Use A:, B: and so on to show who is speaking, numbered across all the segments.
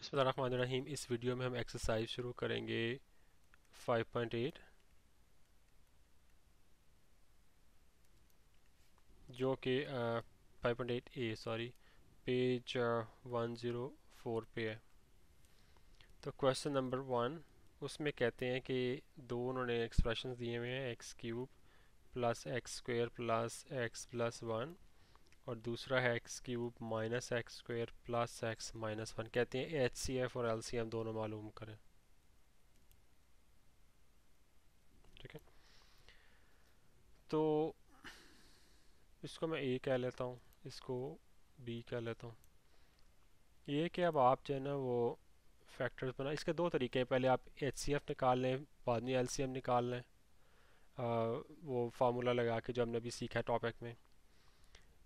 A: बसमीम इस वीडियो में हम एक्सरसाइज शुरू करेंगे। 5.8 जो कि five point eight A sorry page one zero four पे है। तो क्वेश्चन नंबर वन उसमें कहते हैं कि दो उन्होंने एक्सप्रेशन दिए हुए हैं x cube plus x square plus x plus one और दूसरा है x cube minus x square plus x minus one कहते हैं एच सी एफ़ और एल सी एम दोनों मालूम करें। ठीक है? तो इसको मैं ए कह लेता हूँ इसको बी कह लेता हूँ। ये कि अब आप जो है ना वो फैक्टर्स बना इसके दो तरीके हैं। पहले आप एच सी एफ़ निकाल लें बाद में एल सी एम निकाल लें। आ, वो फार्मूला लगा के जो हमने अभी सीखा है टॉपिक में।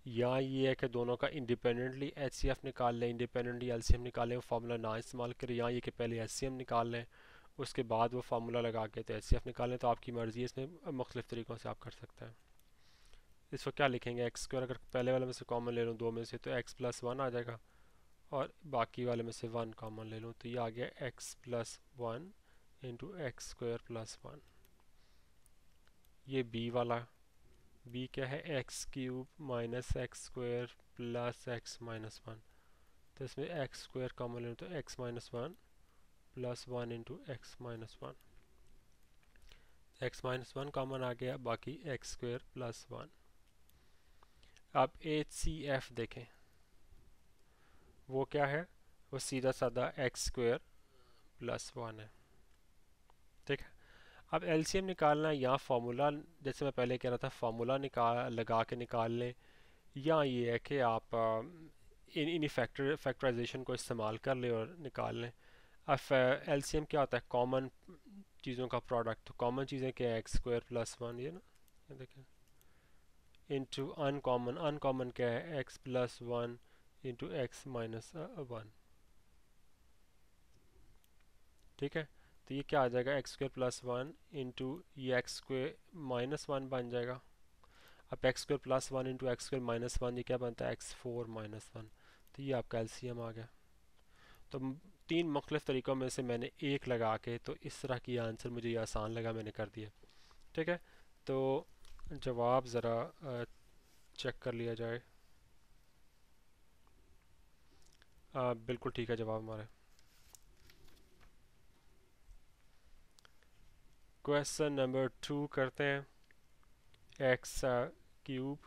A: या ये है कि दोनों का इंडिपेंडेंटली एच सी एफ़ निकाल लें इंडिपेंडेंटली एल सी एम निकाल लें, वो फार्मूला ना इस्तेमाल करें, या ये कि पहले एच सी एम निकाल लें, उसके बाद वो फार्मूला लगा के तो एच सी एफ़ निकाल तो आपकी मर्ज़ी है, इसमें मुख्तलिफ़ तरीक़ों से आप कर सकते हैं। इसको क्या लिखेंगे? एक्स स्क्वायर अगर पहले वाले में से कॉमन ले लूँ, दो में से तो एक्स प्लस वन आ जाएगा, और बाकी वाले में से वन कॉमन ले लूँ तो ये आ गया x plus one into x square plus one ये बी वाला बी क्या है? X cube minus x square plus x minus one तो इसमें एक्स स्क्वायर कॉमन लें तो x minus one plus one into x minus one x minus one common आ गया, बाकी एक्स स्क्वायर प्लस वन अब एच सी एफ़ देखें। वो क्या है? वो सीधा साधा एक्स स्क्वायर प्लस वन है। ठीक है? अब एलसीएम निकालना या फार्मूला, जैसे मैं पहले कह रहा था, फार्मूला निकाल, लगा के निकाल लें, या ये है कि आप इन इन फैक्टर फैक्टराइजेशन को इस्तेमाल कर लें और निकाल लें। अब एलसीएम क्या होता है? कॉमन चीज़ों का प्रोडक्ट तो कॉमन चीज़ें क्या है? एक्स स्क्वायर प्लस वन ये ना? ये देखें। इंटू अनकॉमन अनकॉमन क्या है? X plus one into x minus one ठीक है? तो ये क्या आ जाएगा? X square plus one into ये एक्स स्क्वेयर माइनस वन बन जाएगा। अब x square plus one into x square minus one ये क्या बनता है? एक्स फोर माइनस वन तो ये आपका एलसीएम आ गया। तो तीन मुख्तलिफ़ तरीक़ों में से मैंने एक लगा के तो इस तरह की आंसर मुझे ये आसान लगा मैंने कर दिया। ठीक है? तो जवाब ज़रा चेक कर लिया जाए। आ, बिल्कुल ठीक है जवाब हमारे। क्वेश्चन नंबर टू करते हैं। X cube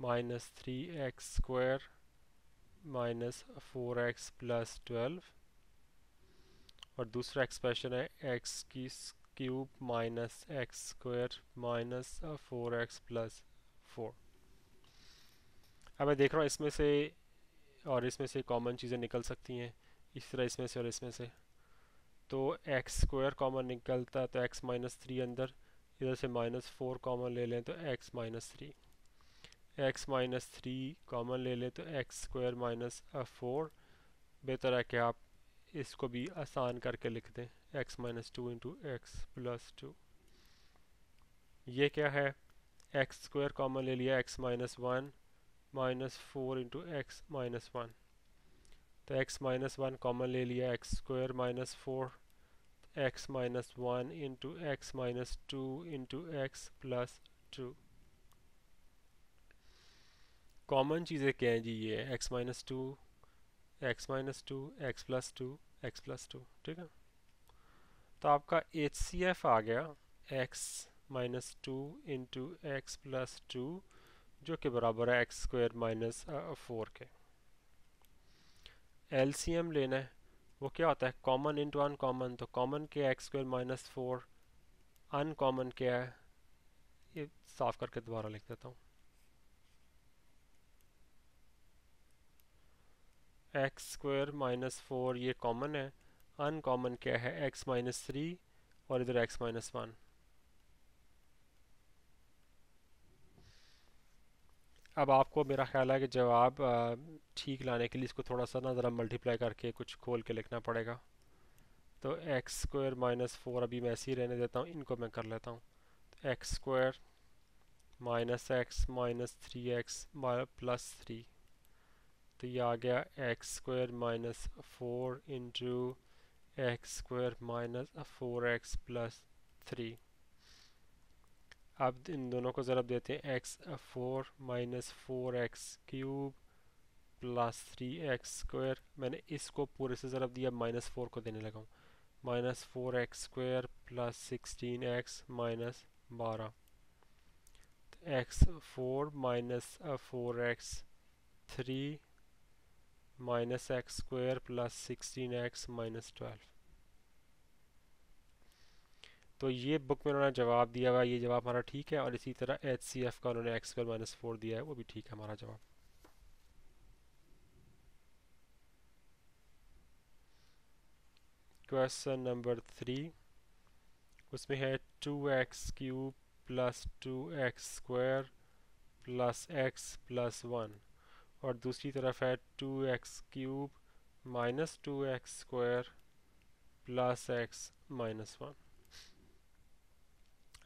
A: minus three x square minus four x plus twelve और दूसरा एक्सप्रेशन है एक्स की cube minus x square minus four x plus four अब मैं देख रहा हूँ इसमें से और इसमें से कॉमन चीज़ें निकल सकती हैं। इस तरह इसमें से और इसमें से। तो एक्स स्क्वायर कॉमन निकलता है तो एक्स माइनस थ्री अंदर, इधर से माइनस फोर कॉमन ले लें तो x minus three x minus three common ले लें तो एक्स स्क्वायर माइनस फोर बेहतर है कि आप इसको भी आसान करके लिख दें. X minus two into x plus two ये क्या है? एक्स स्क्वायर कॉमन ले लिया x minus one minus four into x minus one तो एक्स माइनस वन कॉमन ले लिया x square minus four x minus one into x minus two into x plus two common चीज़ें क्या हैं जी? ये x minus two x minus two x plus two x plus two ठीक है? तो आपका एच सी एफ़ आ गया x minus two into x plus two जो कि बराबर है एक्स स्क्वायर माइनस फोर के। एल सी एम लेना है। वो क्या होता है? कॉमन इंटू अनकॉमन तो कॉमन क्या है x square minus four uncommon क्या है। ये साफ़ करके दोबारा लिख देता हूँ। एक्स स्क्वायर माइनस फोर ये कॉमन है। अनकॉमन क्या है। एक्स माइनस थ्री और इधर एक्स माइनस वन अब आपको मेरा ख्याल है कि जवाब ठीक लाने के लिए इसको थोड़ा सा ना ज़रा मल्टीप्लाई करके कुछ खोल के लिखना पड़ेगा। तो एक्स स्क्वायर माइनस फोर अभी मैं ऐसे ही रहने देता हूँ, इनको मैं कर लेता हूँ। X square minus x minus three x plus three तो ये आ गया x square minus four into x square minus four x plus three अब इन दोनों को ज़रब देते हैं x four minus four x cube plus three x square मैंने इसको पूरे से ज़रब दिया माइनस फोर को देने लगा हूँ। Minus four x square plus sixteen x minus बारह। X four minus four x three minus x square plus sixteen x minus twelve तो ये बुक में उन्होंने जवाब दिया हुआ, ये जवाब हमारा ठीक है और इसी तरह एच सी एफ़ का उन्होंने एक्स स्क्वायर माइनस फोर दिया है, वो भी ठीक है हमारा जवाब। क्वेश्चन नंबर थ्री उसमें है two x cube plus two x square plus x plus one और दूसरी तरफ़ है two x cube minus two x square plus x minus one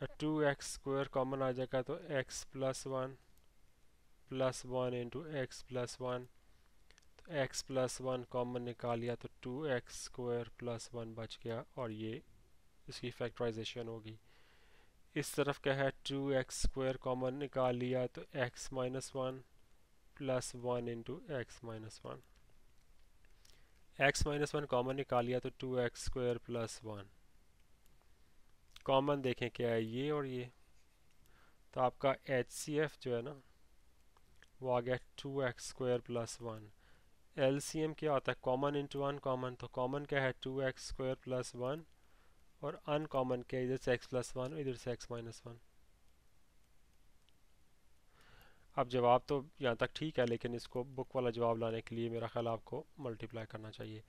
A: two x square common आ जाएगा तो x plus one plus one into x plus one तो x plus one common निकाल लिया तो two x square plus one बच गया और ये इसकी फैक्टराइजेशन होगी। इस तरफ़ क्या है? टू एक्स स्क्वायर कॉमन निकाल लिया तो x minus one plus one into x minus one x minus one common निकाल लिया तो two x square plus one common देखें क्या है ये और ये। तो आपका एच सी एफ़ जो है ना, वो आ गया two x square plus one L C M क्या होता है? कॉमन इंटू वन कॉमन तो कॉमन क्या है? Two x square plus one और अनकॉमन क्या इधर से एक्स प्लस वन इधर से एक्स माइनस वन अब जवाब तो यहाँ तक ठीक है, लेकिन इसको बुक वाला जवाब लाने के लिए मेरा ख्याल आपको मल्टीप्लाई करना चाहिए।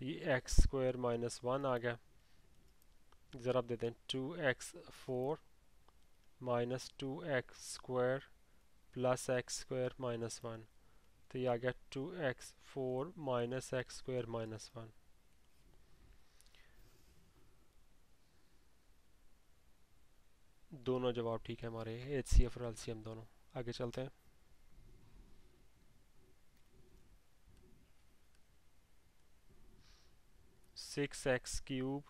A: तो ये एक्स स्क्वायर माइनस वन आ गया। ज़रा देते हैं two x four minus two x square plus x square minus one तो ये आ गया two x four minus x square minus one दोनों जवाब ठीक है हमारे एच सी एफ़ और एल सी एम दोनों। आगे चलते हैं। Six x cube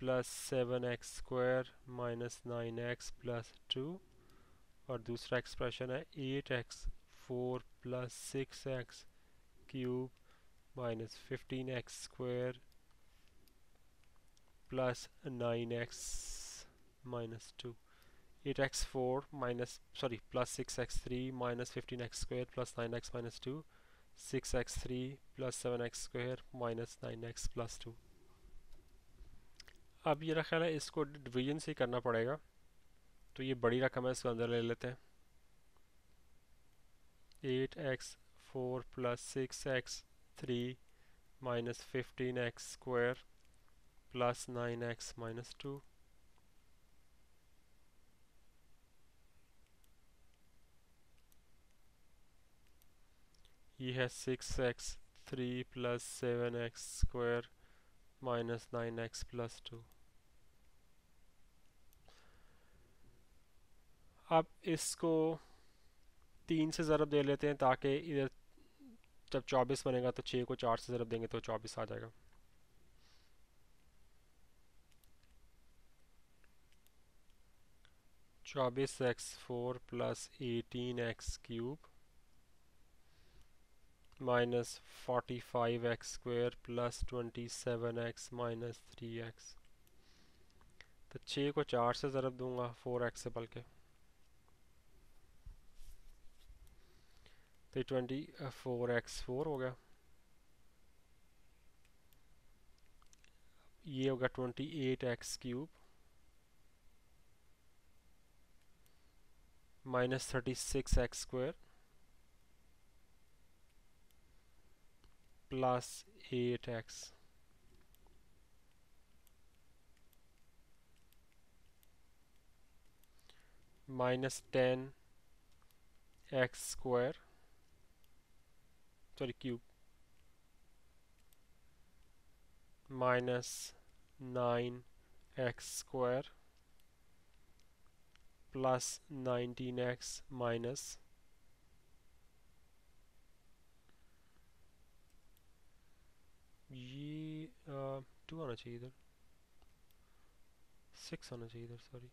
A: plus 7x squared minus 9x plus 2 or और दूसरा expression है 8x 4 plus 6x cube minus 15x squared plus 9x minus 2 8x4 minus sorry plus 6x3 minus 15x squared plus 9x minus 2 6x3 plus 7x squared minus 9x plus 2 अब ये ख्याल है इसको division से ही करना पड़ेगा। तो ये बड़ी रकम है, इसको अंदर ले लेते हैं। Eight x four plus six x three minus fifteen x square plus nine x minus two ये है six x three plus seven x square nine x plus two अब इसको तीन से ज़रब दे लेते हैं ताकि इधर जब चौबीस बनेगा तो छः को चार से ज़रब देंगे तो चौबीस आ जाएगा। चौबीस x four plus eighteen x cube plus twenty seven x minus three x तो छः को चार से ज़रब दूँगा फोर एक्स से बल्कि। तो ट्वेंटी फोर एक्स फोर हो गया। ये होगा twenty eight x cube minus thirty six x square plus 8x minus 10 x square. Sorry cube. Minus 9 x square. Plus 19x minus ये टू आना चाहिए इधर सिक्स आना चाहिए इधर सॉरी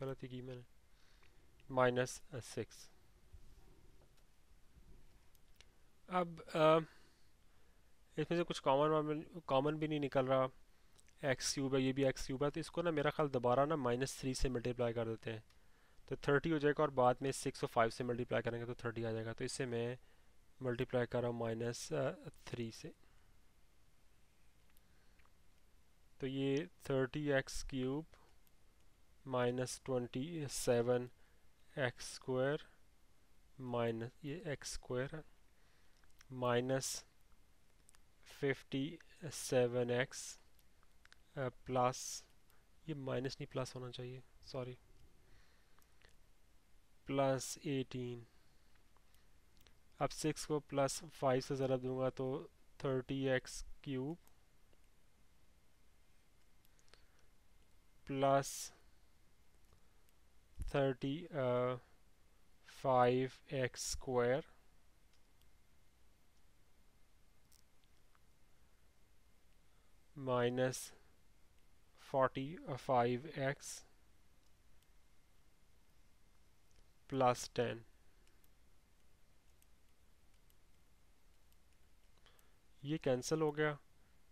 A: गलती की मैंने। माइनस सिक्स अब इसमें से कुछ कॉमन कॉमन भी नहीं निकल रहा। एक्स क्यूब है, ये भी एक्स क्यूब है तो इसको ना मेरा ख्याल दोबारा ना माइनस थ्री से मल्टीप्लाई कर देते हैं। तो थर्टी हो जाएगा और बाद में सिक्स और फाइव से मल्टीप्लाई करेंगे तो थर्टी आ जाएगा। तो इससे मैं मल्टीप्लाई कर रहा हूँ माइनस थ्री से। तो ये thirty x cube minus twenty seven x square minus ये एक्स स्क्वायर है। Minus fifty seven x plus ये माइनस नहीं प्लस होना चाहिए सॉरी प्लस एटीन अब सिक्स को प्लस फाइव से ज़रा दूँगा तो thirty x cube plus thirty five x square minus forty five x plus ten ये कैंसिल हो गया।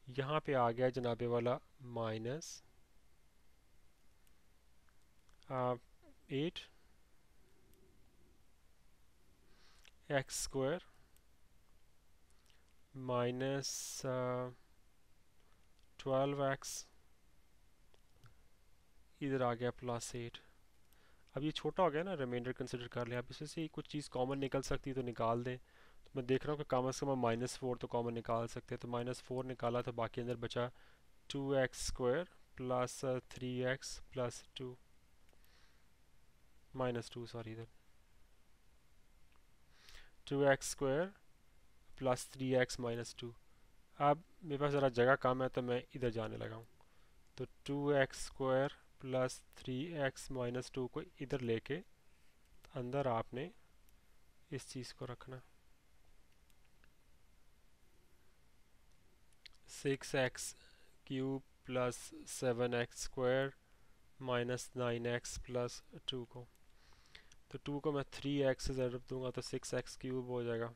A: यहाँ पे आ गया जनाबे वाला minus eight x square minus twelve x इधर आ गया प्लस एट अब ये छोटा हो गया ना रिमाइंडर कंसिडर कर लें। आप इसमें से कुछ चीज़ कॉमन निकल सकती है तो निकाल दें। मैं देख रहा हूँ कि कम अज़ कम माइनस फोर तो कॉमन निकाल सकते हैं। तो माइनस फोर निकाला तो बाकी अंदर बचा two x square plus three x plus two minus two sorry इधर। Two x square plus three x minus two अब मेरे पास ज़रा जगह कम है तो मैं इधर जाने लगा हूँ। तो two x square plus three x minus two को इधर लेके अंदर आपने इस चीज़ को रखना। Six x cube plus seven x square minus nine x plus two को। तो टू को मैं थ्री एक्स से ज़रूरत दूँगा तो सिक्स एक्स क्यूब हो जाएगा।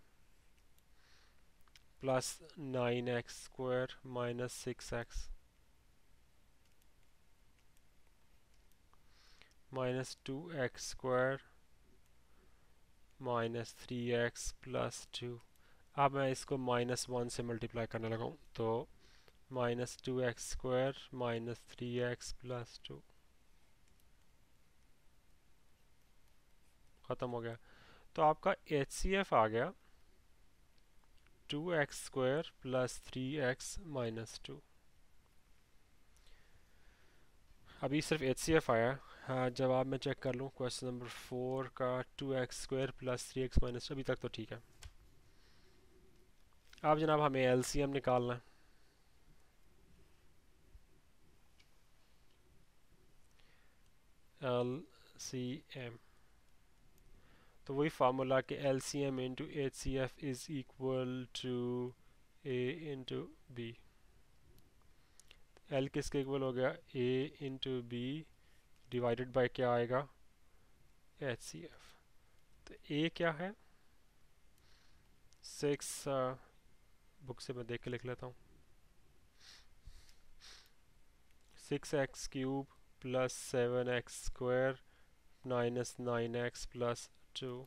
A: Plus nine x square minus six x minus two x square minus three x plus two अब मैं इसको माइनस वन से मल्टीप्लाई करने लगा हूँ तो minus two x square minus three x plus two ख़त्म हो गया। तो आपका एच सी एफ़ आ गया two x square plus three x minus two अभी सिर्फ़ एच सी एफ़ आया हाँ। जवाब मैं चेक कर लूँ। क्वेश्चन नंबर फोर का two x square plus three x minus two अभी तक तो ठीक है। अब जनाब, हमें एल सी एम निकालना है। एल सी एम तो वही फार्मूला कि L C M into H C F is equal to A into B L किसके इक्वल हो गया? A into B divided by क्या आएगा? एच सी एफ़ तो ए क्या है? सिक्स बुक से मैं देख के लिख लेता हूँ। Six x cube plus seven x square minus nine x plus two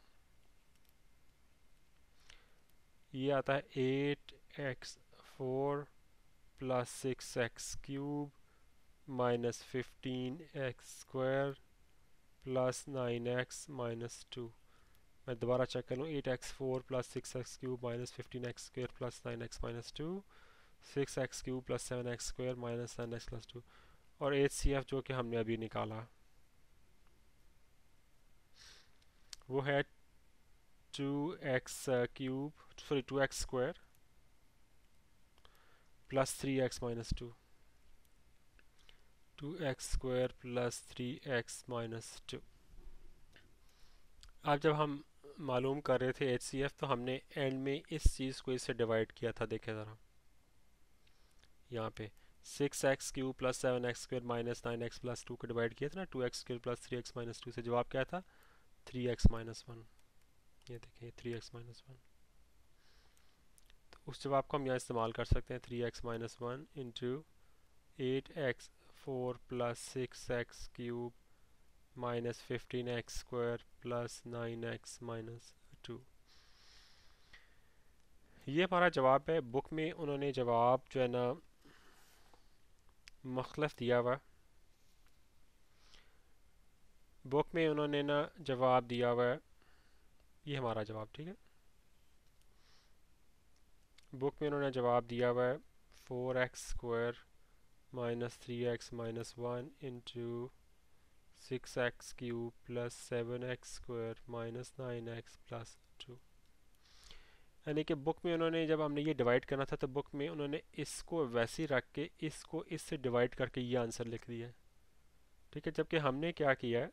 A: ये आता है eight x four plus six x cube minus fifteen x square plus nine x minus two मैं दोबारा चेक कर लूँ eight x four plus six x cube minus fifteen x square plus nine x minus two six x cube plus seven x square minus nine x plus two और H C F जो कि हमने अभी निकाला। वो है two x cube sorry two x square plus three x minus two two x square plus three x minus two अब जब हम मालूम कर रहे थे एच सी एफ़ तो हमने एंड में इस चीज़ को इससे डिवाइड किया था, देखें ज़रा। यहाँ पे six x cube plus seven x square minus nine x plus two को डिवाइड किया था ना two x square plus three x minus two से जवाब क्या था? थ्री एक्स माइनस वन ये देखिए थ्री एक्स माइनस वन तो उस जवाब को हम यहाँ इस्तेमाल कर सकते हैं three x minus one into eight x four plus six x cube x square plus nine x minus two ये हमारा जवाब है। बुक में उन्होंने जवाब जो है ना मुख्तफ दिया हुआ। बुक में उन्होंने ना जवाब दिया हुआ ये हमारा जवाब, ठीक है? बुक में उन्होंने जवाब दिया हुआ है। Four x square minus three x minus one into six x cube plus seven x square minus nine x plus two यानी कि बुक में उन्होंने जब हमने ये डिवाइड करना था तो बुक में उन्होंने इसको वैसे ही रख के इसको इससे डिवाइड करके ये आंसर लिख दिया ठीक है, जबकि हमने क्या किया है?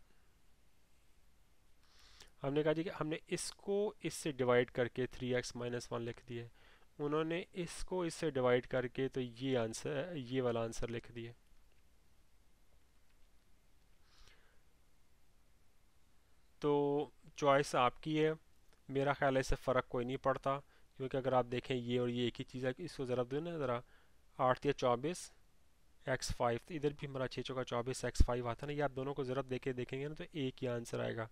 A: हमने कहा जी कि हमने इसको इससे डिवाइड करके थ्री एक्स माइनस वन लिख दिया उन्होंने इसको इससे डिवाइड करके तो ये आंसर ये वाला आंसर लिख दिया तो चॉइस आपकी है। मेरा ख्याल है इससे फ़र्क कोई नहीं पड़ता, क्योंकि अगर आप देखें ये और ये एक ही चीज़ है, इसको ज़रा दो ना, ज़रा आठ या चौबीस एक्स फाइव तो इधर भी हमारा छः चौका चौबीस एक्स फाइव आता ना, ये आप दोनों को ज़रा देखे, देखेंगे ना तो एक ही आंसर आएगा।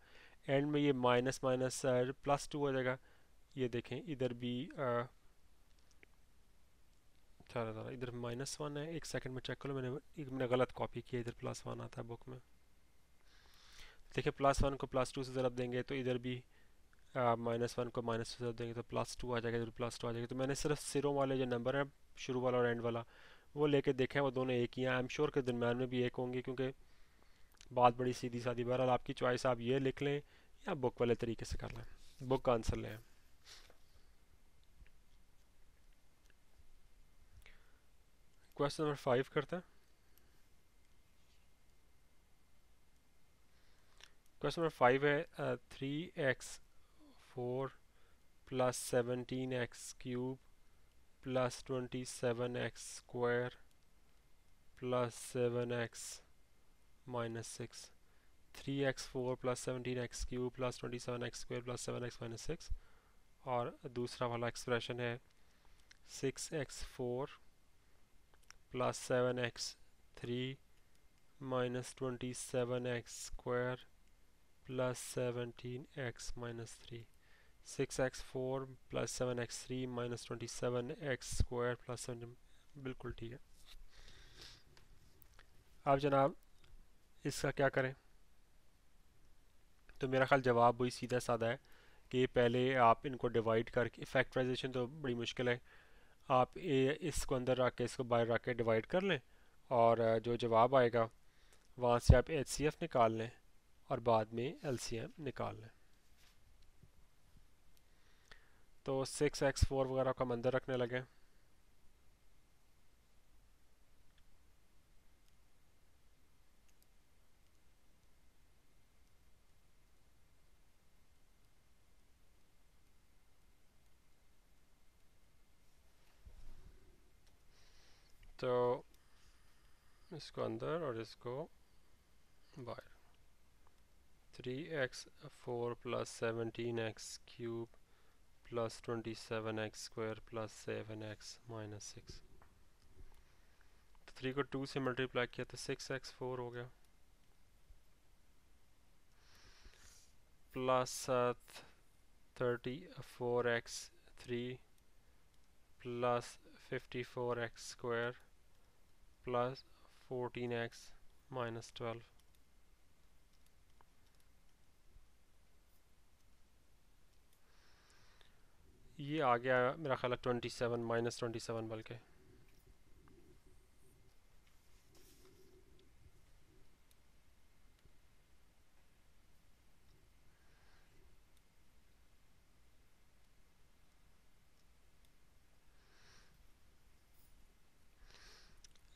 A: एंड में ये माइनस माइनस प्लस टू हो जाएगा। ये देखें, इधर भी चलो ज़रा इधर माइनस वन है, एक सेकंड में चेक करो, मैंने मैंने गलत कॉपी किया, इधर प्लस वन आता है बुक में। देखिए प्लस वन को प्लस टू से ज़रब देंगे तो इधर भी माइनस वन को माइनस टू से देंगे तो प्लस टू आ जाएगा, इधर प्लस टू आ जाएगा। तो मैंने सिर्फ़ सिरों वाले जो नंबर हैं, शुरू वाला और एंड वाला, वो लेके देखे हैं, वो दोनों एक ही हैं। आई एम श्योर के दरम्यान में भी एक होंगे, क्योंकि बात बड़ी सीधी सादी बहरहाल, आपकी चॉइस आप ये लिख लें या बुक वाले तरीके से कर लें। बुक का आंसर लें। क्वेश्चन नंबर फाइव करते हैं। क्वेश्चन नंबर फाइव है three x four plus seventeen x cube plus twenty seven x square plus seven x minus six three x four plus seventeen x cube plus twenty seven x square plus seven x minus six और दूसरा वाला expression है six x four plus seven x three minus twenty seven x square minus three six x four plus seven x three minus twenty seven x square plus seven बिल्कुल ठीक है। अब जनाब, इसका क्या करें? तो मेरा ख्याल जवाब वही सीधा साधा है कि पहले आप इनको डिवाइड करके फैक्टराइजेशन तो बड़ी मुश्किल है। आप ए, इसको अंदर रख के, इसको बाहर रख के डिवाइड कर लें और, जो जवाब आएगा, वहाँ से आप एच सी एफ़ निकाल लें। और बाद में एल सी एम निकाल लें। तो सिक्स एक्स फोर वगैरह का मंदिर रखने लगे तो इसको अंदर और इसको बाहर। Three x four plus seventeen x cube plus twenty seven x square plus seven x minus six तो थ्री को टू से मल्टीप्लाई किया तो सिक्स एक्स फोर हो गया। Plus thirty four x three plus fifty four x square plus fourteen x minus twelve ये आ गया मेरा ख्याल twenty seven minus twenty seven बल्कि।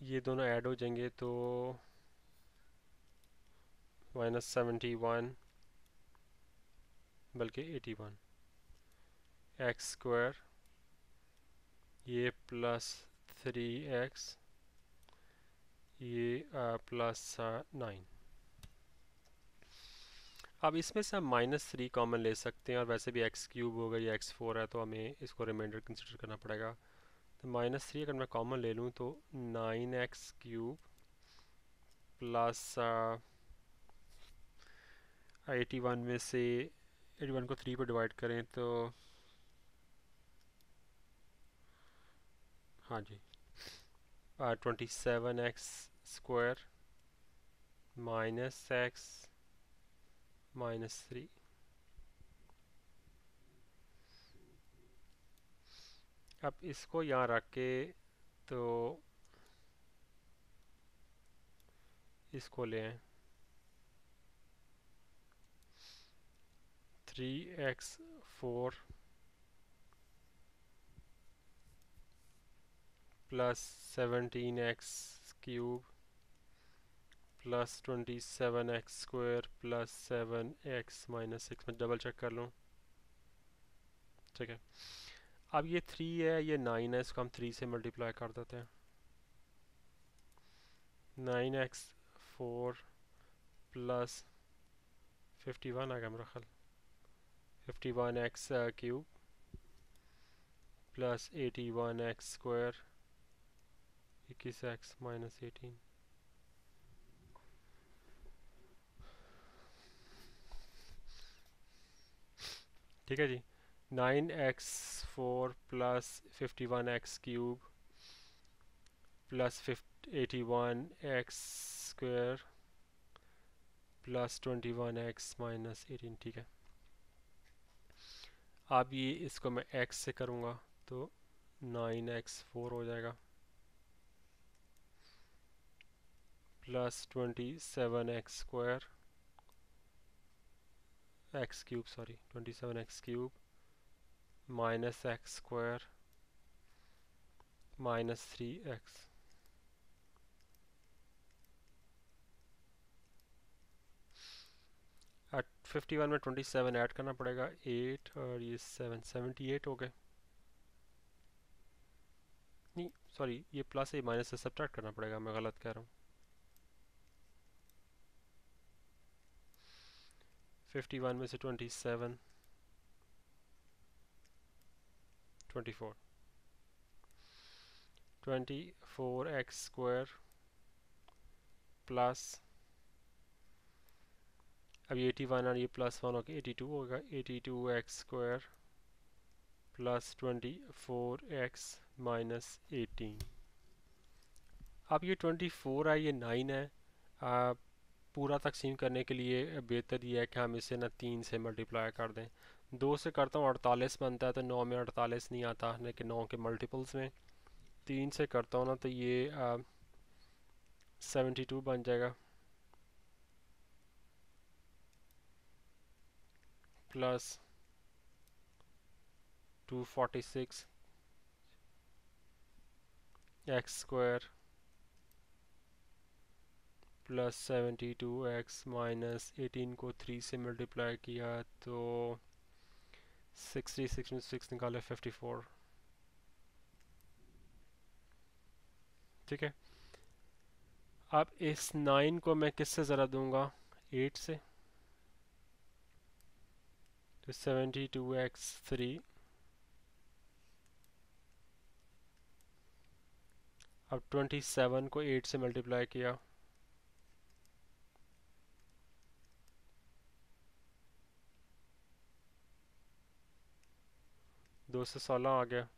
A: ये दोनों ऐड हो जाएँगे तो माइनस सेवेंटी वन बल्कि एटी वन एक्स स्क्वायर ये प्लस थ्री एक्स ये प्लस नाइन अब इसमें से हम माइनस थ्री कॉमन ले सकते हैं और वैसे भी एक्स क्यूब होगा या एक्स फोर है तो हमें इसको रिमाइंडर कंसिडर करना पड़ेगा। तो माइनस थ्री अगर मैं कॉमन ले लूँ तो nine x cube plus eighty one में से एटी वन को थ्री पर डिवाइड करें तो हाँ जी। Twenty seven x square minus x minus three अब इसको यहाँ रख के तो इसको ले आए। Three x four plus seventeen x cube plus twenty seven x square plus seven x minus six में डबल चेक कर लूँ। ठीक है। अब ये थ्री है, ये नाइन है, इसको हम थ्री से मल्टीप्लाई कर देते हैं। Nine x four plus fifty one आ गया मेरा ख्याल। Fifty one x cube plus eighty one x square इक्कीस एक्स माइनस एटीन ठीक है जी? Nine x four plus fifty one x cube plus eighty one x square plus twenty one x minus eighteen ठीक है? अब ये इसको मैं x से करूँगा तो नाइन एक्स फोर हो जाएगा। Plus twenty seven x square x cube sorry twenty seven x cube minus x square minus three x fifty one में ट्वेंटी सेवन ऐड करना पड़ेगा एट और ये सेवन सेवेंटी एट हो गए। नहीं सॉरी ये प्लस ए माइनस से सब्ट्रैक्ट करना पड़ेगा, मैं गलत कह रहा हूँ। फिफ्टी वन में से twenty seven twenty four twenty four x square plus अब एटी वन और ये प्लस वन होगा एटी टू होगा। Eighty two x square plus twenty four x minus eighteen अब ये ट्वेंटी फोर है ये नाइन है। आ, पूरा तकसीम करने के लिए बेहतर ये है कि हम इसे ना तीन से मल्टीप्लाई कर दें। दो से करता हूँ, अड़तालीस बनता है तो नौ में अड़तालीस नहीं आता लेकिन नौ के मल्टीपल्स में। तीन से करता हूँ ना तो ये सेवेंटी टू बन जाएगा। Plus 246 x square plus seventy two x minus eighteen को थ्री से मल्टीप्लाई किया तो सिक्सटी सिक्स में सिक्स निकाले फिफ्टी फोर ठीक है? अब इस नाइन को मैं किससे ज़रा दूँगा? एट से। तो सेवेंटी टू एक्स थ्री अब ट्वेंटी सेवन को एट से मल्टीप्लाई किया। दो से सोलह आ गया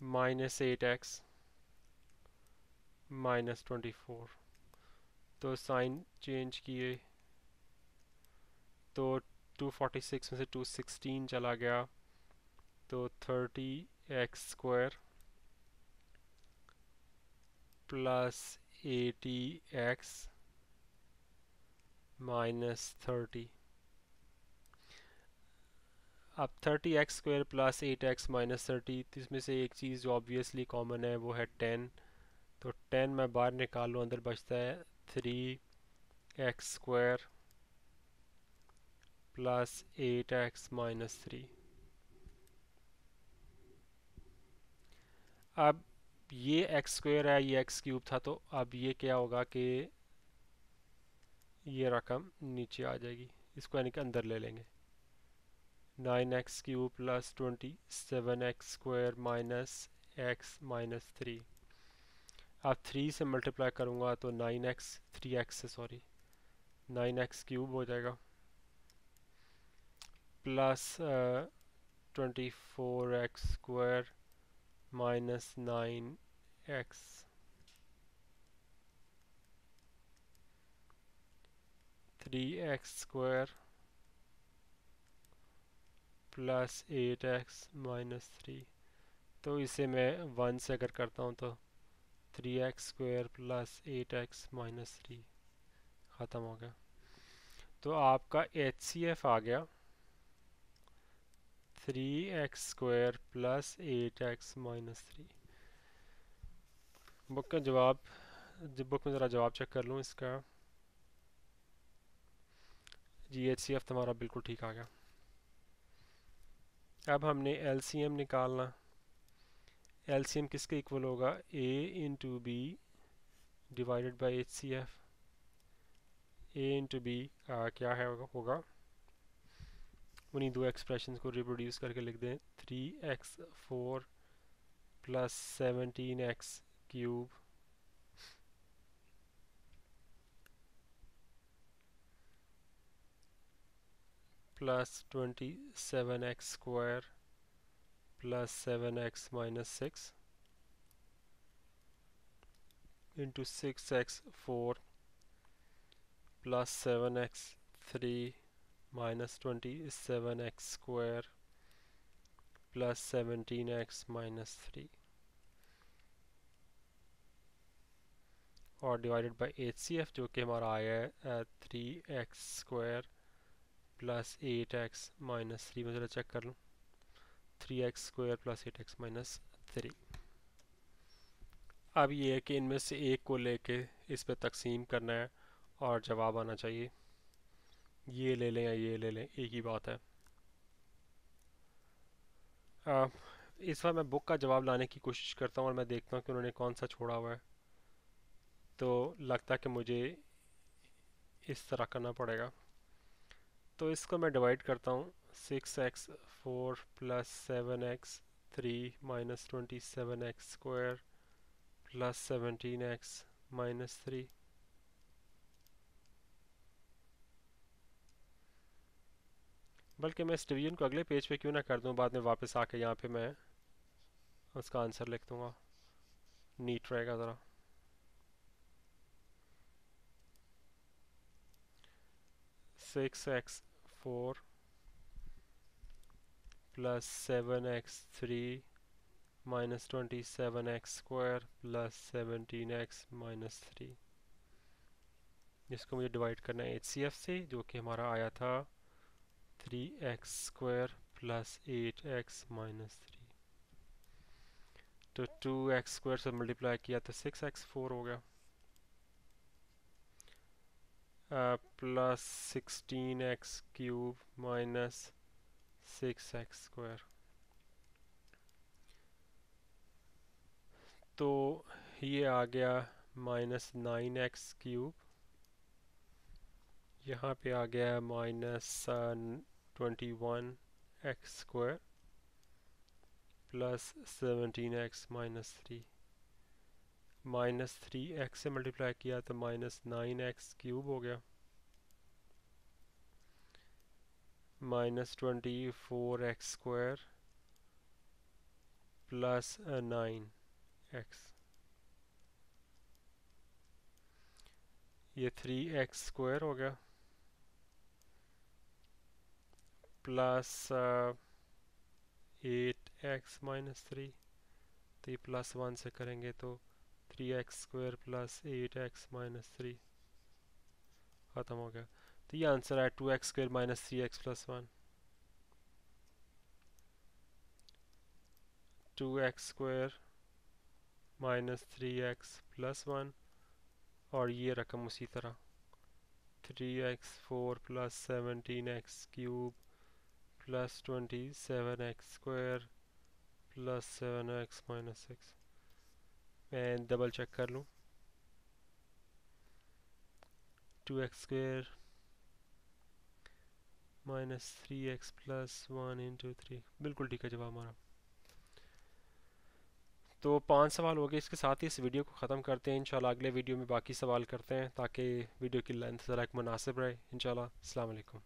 A: minus eight x minus twenty four तो साइन चेंज किए। तो टू फोर्टी सिक्स में से टू सिक्सटीन चला गया। तो thirty x square plus eighty x minus thirty अब thirty x square plus eight x minus thirty तो इसमें से एक चीज़ जो ऑब्वियसली कॉमन है, वो है टेन तो टेन मैं बाहर निकाल लूँ, अंदर बचता है three x square plus eight x minus three अब ये एक्स स्क्वायर है, ये एक्स क्यूब था तो अब ये क्या होगा कि ये रकम नीचे आ जाएगी। इसको यानी कि अंदर ले लेंगे। Nine x cube plus twenty, seven x square minus x minus three. अब थ्री से मल्टीप्लाई करूँगा तो नाइन एक्स, थ्री एक्स से सॉरी, नाइन एक्स क्यूब हो जाएगा। Plus twenty four x square minus nine x. Three x square plus eight x minus three तो इसे मैं वन से अगर करता हूँ तो three x square plus eight x minus three ख़त्म हो गया। तो आपका एच सी एफ़ आ गया three x square plus eight x minus three book का जवाब जब बुक में ज़रा जवाब चेक कर लूँ इसका। जी एच सी एफ़ तुम्हारा बिल्कुल ठीक आ गया। अब हमने एल सी एम निकालना। एल सी एम किसके इक्वल होगा? A into B divided by H C F A into B क्या है, होगा? उन्हीं दो एक्सप्रेशन को रिप्रोड्यूस करके लिख दें। Three x four plus seventeen x cube plus twenty seven X square plus seven X minus six into six X four plus seven X three minus 27x square plus 17x minus 3 और divided by H C F जो कि हमारा आया है three x square plus eight x minus three मैं ज़रा check कर लूँ। Three x square plus eight x minus three अब ये है कि इनमें से एक को लेके इस पर तकसीम करना है और जवाब आना चाहिए। ये ले लें या ये ले लें एक ही बात है। आ, इस बार मैं बुक का जवाब लाने की कोशिश करता हूँ और मैं देखता हूँ कि उन्होंने कौन सा छोड़ा हुआ है। तो लगता है कि मुझे इस तरह करना पड़ेगा। तो इसको मैं डिवाइड करता हूँ। Six x four plus seven x three minus twenty seven x square plus seventeen x minus three बल्कि मैं इस डिवीज़न को अगले पेज पे क्यों ना कर दूँ? बाद में वापस आके यहाँ पे मैं उसका आंसर लिख दूँगा। नीट रहेगा ज़रा। Six x four plus seven x three minus twenty seven x square plus seventeen x minus three जिसको मुझे डिवाइड करना है एच सी एफ़ से, जो कि हमारा आया था three x square plus eight x minus three तो टू एक्स स्क्वायर से मल्टीप्लाई किया तो सिक्स एक्स फोर हो गया। Plus sixteen x cube minus six x square तो ये आ गया माइनस नाइन एक्स क्यूब यहाँ पे आ गया minus twenty one x square plus seventeen x minus three minus three x से मल्टीप्लाई किया तो माइनस नाइन एक्स क्यूब हो गया। Minus twenty four x square plus nine x. ये थ्री एक्स स्क्वायर हो गया। Plus eight x minus three तो ये प्लस वन से करेंगे तो three x square plus eight x minus three ख़त्म हो गया तो ये आंसर है two x square minus three x plus one two x square minus three x plus one और ये रकम उसी तरह. Three x four plus seventeen x cube plus twenty seven x square plus seven x minus six मैं double check कर लूँ। Two x square minus three x plus one into three बिल्कुल ठीक है जवाब हमारा। तो पाँच सवाल हो गए, इसके साथ ही इस वीडियो को ख़त्म करते हैं। इंशाल्लाह अगले वीडियो में बाकी सवाल करते हैं, ताकि वीडियो की लेंथ ज़रा एक मुनासिब रहे। इंशाल्लाह वालेकुम।